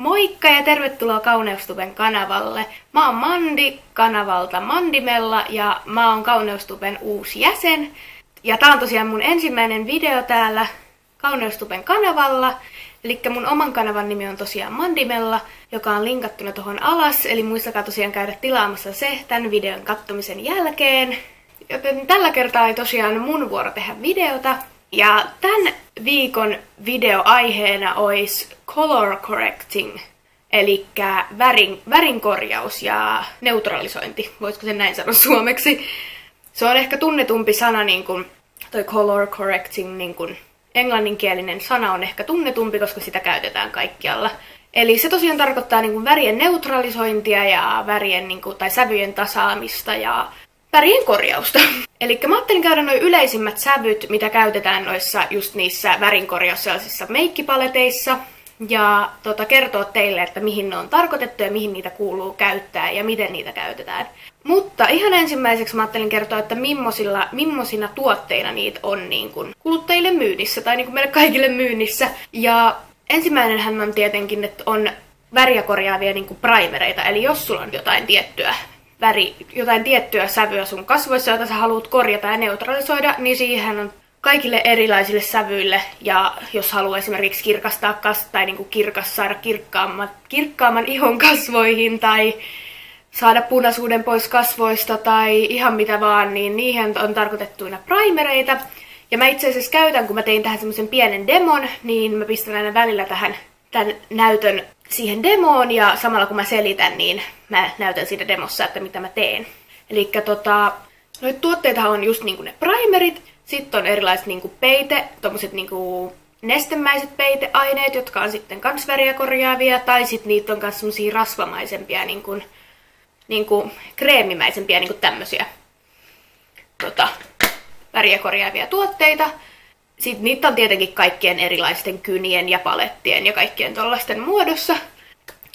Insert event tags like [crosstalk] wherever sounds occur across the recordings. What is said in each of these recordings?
Moikka ja tervetuloa Kauneustuben kanavalle. Mä oon Mandi kanavalta Mandimella ja mä oon Kauneustuben uusi jäsen. Ja tää on tosiaan mun ensimmäinen video täällä Kauneustuben kanavalla. Eli mun oman kanavan nimi on tosiaan Mandimella, joka on linkattuna tuohon alas. Eli muistakaa tosiaan käydä tilaamassa se tämän videon kattomisen jälkeen. Joten tällä kertaa ei tosiaan mun vuoro tehdä videota. Ja tämän viikon videoaiheena olisi color correcting, eli värin, värinkorjaus ja neutralisointi, voisiko sen näin sanoa suomeksi. Se on ehkä tunnetumpi sana, niin kuin toi color correcting, niin kuin englanninkielinen sana on ehkä tunnetumpi, koska sitä käytetään kaikkialla. Eli se tosiaan tarkoittaa niin kuin värien neutralisointia ja värien niin kuin, tai sävyjen tasaamista ja värien korjausta. [laughs] Eli mä ajattelin käydä noin yleisimmät sävyt, mitä käytetään noissa just niissä värinkorjaus sellaisissa meikkipaleteissa. Ja tota, kertoa teille, että mihin ne on tarkoitettu ja mihin niitä kuuluu käyttää ja miten niitä käytetään. Mutta ihan ensimmäiseksi mä ajattelin kertoa, että mimmosilla, mimmosina tuotteina niitä on niin kuin kuluttajille myynnissä tai niin kuin meille kaikille myynnissä. Ja ensimmäinenhän on tietenkin, että on väriä korjaavia niin kuin primereita, eli jos sulla on jotain tiettyä väri, jotain tiettyä sävyä sun kasvoissa, jota sä haluat korjata ja neutralisoida, niin siihen on kaikille erilaisille sävyille. Ja jos haluaa esimerkiksi kirkastaa kas, tai niin kuin kirkas saada kirkkaamman, kirkkaamman ihon kasvoihin tai saada punaisuuden pois kasvoista tai ihan mitä vaan, niin niihin on tarkoitettuina primereita. Ja mä itse asiassa käytän, kun mä tein tähän semmoisen pienen demon, niin mä pistän aina välillä tähän tämän näytön siihen demoon ja samalla kun mä selitän, niin mä näytän siinä demossa, että mitä mä teen. Eli tota, noita tuotteita on just niinku ne primerit, sitten on erilaiset niinku peite, tommoset niinku nestemäiset peiteaineet, jotka on sitten kans väriä korjaavia, tai sitten niitä on myös semmosia rasvamaisempia, niinku, niinku kreemimäisempiä, niinku tämmösiä tota, väriä korjaavia tuotteita. Sitten niitä on tietenkin kaikkien erilaisten kynien ja palettien ja kaikkien tollasten muodossa.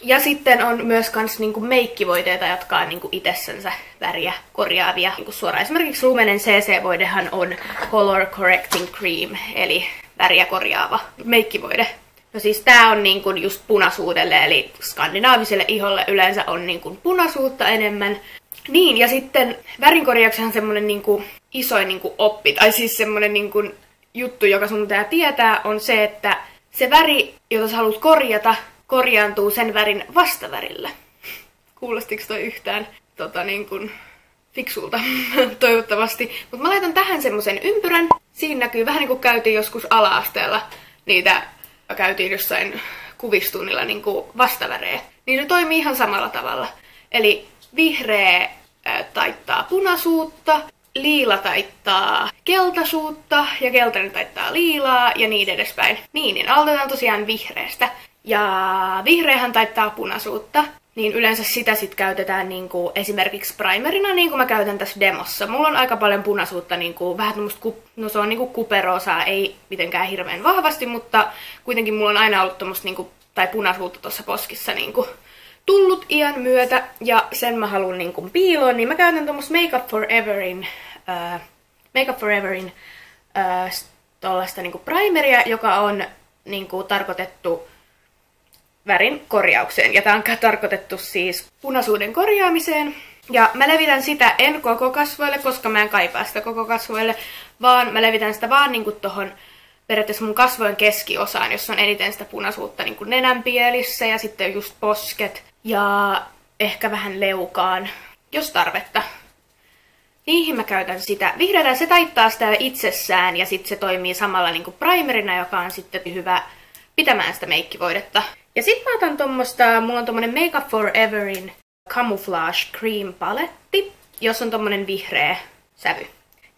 Ja sitten on myös kans niinku meikkivoiteita, jotka on niinku itsessensä väriä korjaavia. Niinku suoraan esimerkiksi Lumenen CC-voidehan on Color Correcting Cream, eli väriä korjaava meikkivoide. No siis tää on niinku just punaisuudelle, eli skandinaaviselle iholle yleensä on niinku punaisuutta enemmän. Niin, ja sitten värinkorjauksen semmonen niinku isoin niinku oppi, tai siis semmonen niinku juttu, joka sun pitää tietää, on se, että se väri, jota sä haluat korjata, korjaantuu sen värin vastavärillä. Kuulostiko toi yhtään tota, niin kuin, fiksulta? [laughs] Toivottavasti. Mutta mä laitan tähän semmoisen ympyrän. Siinä näkyy vähän niin kuin käytiin joskus ala-asteella niitä, käytiin jossain kuvistunnilla niin kuin vastavärejä. Niin ne toimii ihan samalla tavalla. Eli vihreä taittaa punaisuutta, liila taittaa keltaisuutta ja keltainen taittaa liilaa ja niin edespäin. Niin, niin aloitetaan tosiaan vihreästä. Ja vihreähän taittaa punaisuutta, niin yleensä sitä sit käytetään niinku esimerkiksi primerina, niin kuin mä käytän tässä demossa. Mulla on aika paljon punaisuutta, niinku, vähän ku, no se on niinku kuperoosaa, ei mitenkään hirveän vahvasti, mutta kuitenkin mulla on aina ollut tommoista niinku, tai punaisuutta tuossa poskissa niinku, tullut iän myötä, ja sen mä haluan niinku piiloon, niin mä käytän tuommoista Make Up Foreverin, äh, Make Up Foreverin äh, tuollaista niinku primeria, joka on niinku tarkoitettu värin korjaukseen. Ja tämä on tarkoitettu siis punaisuuden korjaamiseen. Ja mä levitän sitä en koko kasvoille, koska mä en kaipaa sitä koko kasvoille, vaan mä levitän sitä vaan niinku tohon periaatteessa mun kasvojen keskiosaan, jossa on eniten sitä punaisuutta niin kuin nenänpielissä ja sitten just posket ja ehkä vähän leukaan, jos tarvetta. Niihin mä käytän sitä. Vihreätä se taittaa sitä itsessään ja sitten se toimii samalla niin kuin primerina, joka on sitten hyvä pitämään sitä meikkivoidetta. Ja sit mä otan tommosta, mulla on tommonen Make Up Foreverin Camouflage Cream paletti, jossa on tommonen vihreä sävy.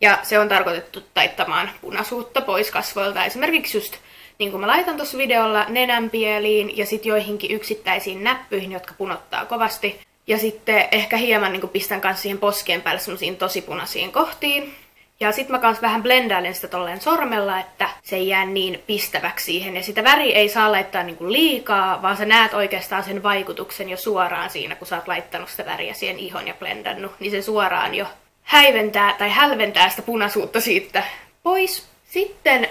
Ja se on tarkoitettu taittamaan punaisuutta pois kasvoilta. Esimerkiksi just niin kuin mä laitan tuossa videolla nenänpieliin ja sitten joihinkin yksittäisiin näppyihin, jotka punottaa kovasti. Ja sitten ehkä hieman niin pistän kanssa siihen poskien päälle semmoisiin tosi punaisiin kohtiin. Ja sit mä kans vähän blendailen sitä tolleen sormella, että se ei jää niin pistäväksi siihen. Ja sitä väri ei saa laittaa niinku liikaa, vaan sä näet oikeastaan sen vaikutuksen jo suoraan siinä, kun sä oot laittanut sitä väriä siihen ihon ja blendannut. Niin se suoraan jo häiventää tai hälventää sitä punaisuutta siitä pois. Sitten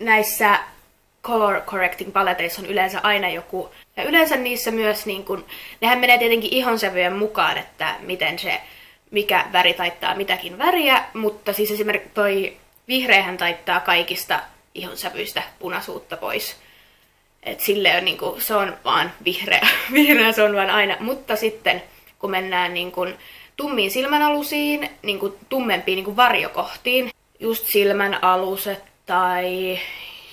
näissä color correcting paleteissa on yleensä aina joku, ja yleensä niissä myös, niin kun, nehän menee tietenkin ihonsävyjen mukaan, että miten se, mikä väri taittaa mitäkin väriä, mutta siis esimerkiksi toi vihreähän taittaa kaikista ihonsävyistä punaisuutta pois. Et sille on, niin kuin, se on vaan vihreä, [laughs] vihreä se on vaan aina, mutta sitten kun mennään niin kuin, tummiin silmänalusiin, niin kuin, tummempiin niin kuin varjokohtiin, just silmän aluset tai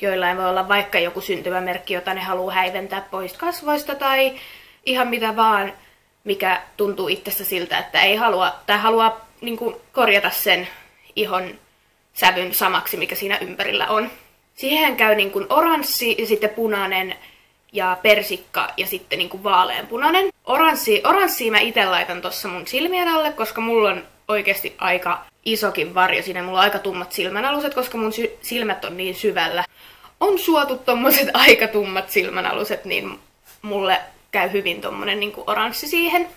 joillain voi olla vaikka joku syntymämerkki, jota ne haluaa häiventää pois kasvoista tai ihan mitä vaan, mikä tuntuu itsestä siltä, että ei halua tai haluaa niin kuin, korjata sen ihon sävyn samaksi, mikä siinä ympärillä on. Siihen käy niin kuin oranssi ja sitten punainen ja persikka ja sitten niin kuin vaaleanpunainen. Oranssi, oranssi mä itse laitan tuossa mun silmien alle, koska mulla on oikeasti aika isokin varjo siinä. Mulla on aika tummat silmänaluset, koska mun sy- silmät on niin syvällä. On suotu tommoset [laughs] aika tummat silmänaluset, niin mulle käy hyvin tommonen niin oranssi siihen.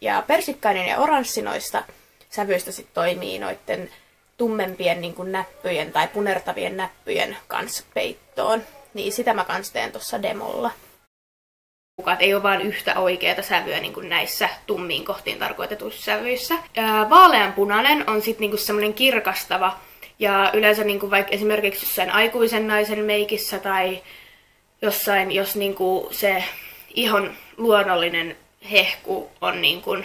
Ja persikkainen ja oranssi noista sävyistä sitten toimii noitten tummempien niin kuin näppyjen tai punertavien näppyjen kanssa peittoon. Niin sitä mä kans teen tuossa demolla. Kukat ei ole vain yhtä oikeaa sävyä niin kuin näissä tummiin kohtiin tarkoitetuissa sävyissä. Vaaleanpunainen on sitten niin semmoinen kirkastava ja yleensä niin kuin vaikka esimerkiksi jossain aikuisen naisen meikissä tai jossain, jos niin kuin se ihon luonnollinen hehku on niin kuin,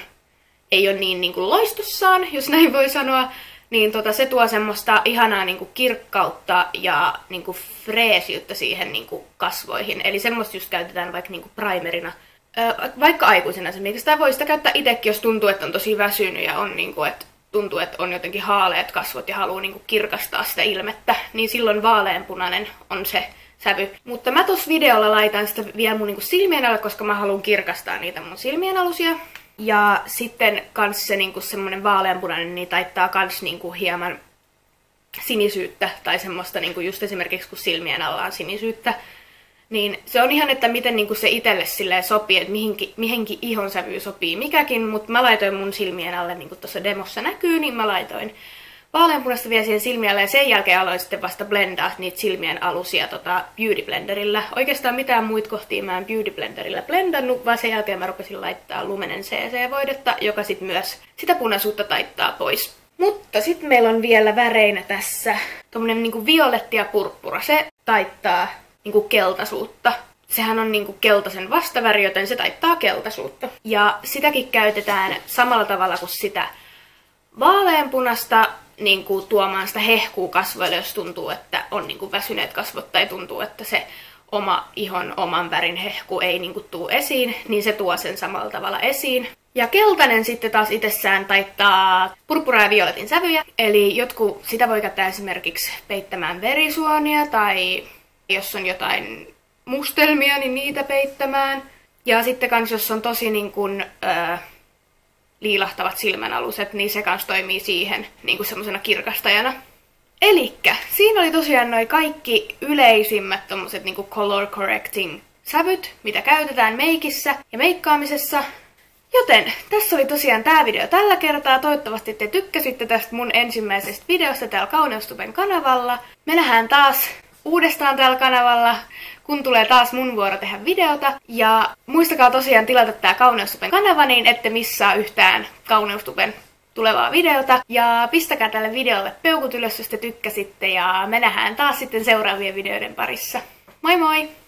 ei ole niin, niin kuin loistossaan, jos näin voi sanoa, niin tota, se tuo semmoista ihanaa niin kuin kirkkautta ja niin kuin freesiyttä siihen niin kuin kasvoihin. Eli semmoista just käytetään vaikka niin kuin primerina. Öö, vaikka aikuisena se, miksi sitä voi sitä käyttää itsekin, jos tuntuu, että on tosi väsynyt ja on niin kuin, että tuntuu, että on jotenkin haaleat kasvot ja haluaa niin kirkastaa sitä ilmettä, niin silloin vaaleanpunainen on se sävy. Mutta mä tuossa videolla laitan sitä vielä mun niin silmien alle, koska mä haluan kirkastaa niitä mun silmien alusia. Ja sitten kans se niinku semmoinen vaaleanpunainen niin taittaa kans niinku hieman sinisyyttä tai semmoista niinku just esimerkiksi kun silmien alla on sinisyyttä. Niin se on ihan, että miten niinku se itselle silleen sopii, että mihinkin, mihinkin ihonsävyy sopii mikäkin, mutta mä laitoin mun silmien alle, niin kuin tuossa demossa näkyy, niin mä laitoin vaaleanpunaista vielä siihen silmialle ja sen jälkeen aloin sitten vasta blendaa niitä silmien alusia tota Beauty Blenderillä. Oikeastaan mitään muita kohtia mä en Beauty Blenderillä blendannut, vaan sen jälkeen mä rupesin laittaa Lumenen CC-voidetta, joka sitten myös sitä punaisuutta taittaa pois. Mutta sitten meillä on vielä väreinä tässä tommonen niinku violetti ja purppura. Se taittaa niinku keltaisuutta. Sehän on niinku keltaisen vastaväri, joten se taittaa keltaisuutta. Ja sitäkin käytetään samalla tavalla kuin sitä vaaleanpunasta niin kuin, tuomaan sitä hehkuu kasvoille, jos tuntuu, että on niin kuin, väsyneet kasvot tai tuntuu, että se oma ihon oman värin hehku ei niin kuin, tuu esiin, niin se tuo sen samalla tavalla esiin. Ja keltainen sitten taas itsessään taittaa purppura ja violetin sävyjä, eli jotkut sitä voi käyttää esimerkiksi peittämään verisuonia tai jos on jotain mustelmia, niin niitä peittämään. Ja sitten kans jos on tosi niin kuin, öö, liilahtavat silmänaluset, niin se kanssa toimii siihen niin kuin semmoisena kirkastajana. Elikkä, siinä oli tosiaan noin kaikki yleisimmät tommoset niin color correcting sävyt, mitä käytetään meikissä ja meikkaamisessa. Joten tässä oli tosiaan tämä video tällä kertaa. Toivottavasti te tykkäsitte tästä mun ensimmäisestä videosta täällä Kauneustuben kanavalla. Me nähdään taas uudestaan täällä kanavalla kun tulee taas mun vuoro tehdä videota. Ja muistakaa tosiaan tilata tää Kauneustupen kanava, niin ette missaa yhtään Kauneustupen tulevaa videota. Ja pistäkää tälle videolle peukut ylös, jos te tykkäsitte. Ja me nähdään taas sitten seuraavien videoiden parissa. Moi moi!